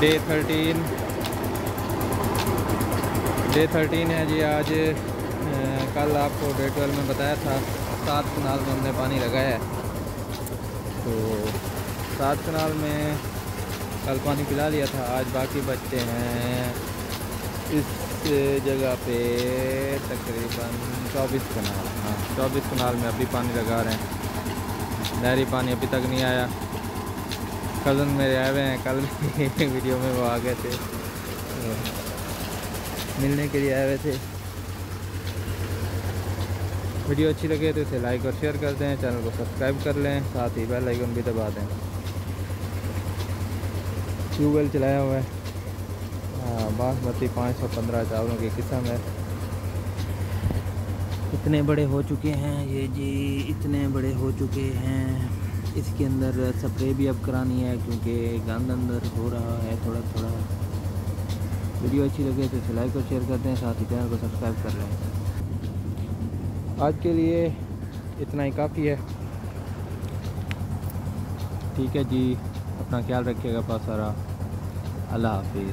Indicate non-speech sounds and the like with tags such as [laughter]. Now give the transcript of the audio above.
Day thirteen day thirteen है जी आज। कल आपको डे ट्वेल्व में बताया था, सात कनाल में हमने पानी लगाया है। तो सात कनाल में कल पानी पिला लिया था, आज बाकी बच्चे हैं इस जगह पे तकरीबन चौबीस कनाल हाँ चौबीस कनाल में अभी पानी लगा रहे हैं। नहरी पानी अभी तक नहीं आया। कज़न मेरे आए हुए हैं कल [laughs] वीडियो में वो आ गए थे। मिलने के लिए आए हुए थे। वीडियो अच्छी लगे तो इसे लाइक और शेयर कर दें चैनल को सब्सक्राइब कर लें साथ ही बेल आइकन भी दबा दें। ट्यूबवेल चलाया हुआ है। हाँ, बासमती पाँच सौ पंद्रह चावलों की किस्म है। इतने बड़े हो चुके हैं ये जी इतने बड़े हो चुके हैं। इसके अंदर स्प्रे भी अब करानी है क्योंकि गंद अंदर हो रहा है, थोड़ा थोड़ा। वीडियो अच्छी लगे तो इसे लाइक और शेयर करते हैं साथ ही चैनल को सब्सक्राइब कर लें। आज के लिए इतना ही काफ़ी है। ठीक है जी, अपना ख्याल रखिएगा पास सारा। अल्लाह हाफिज़।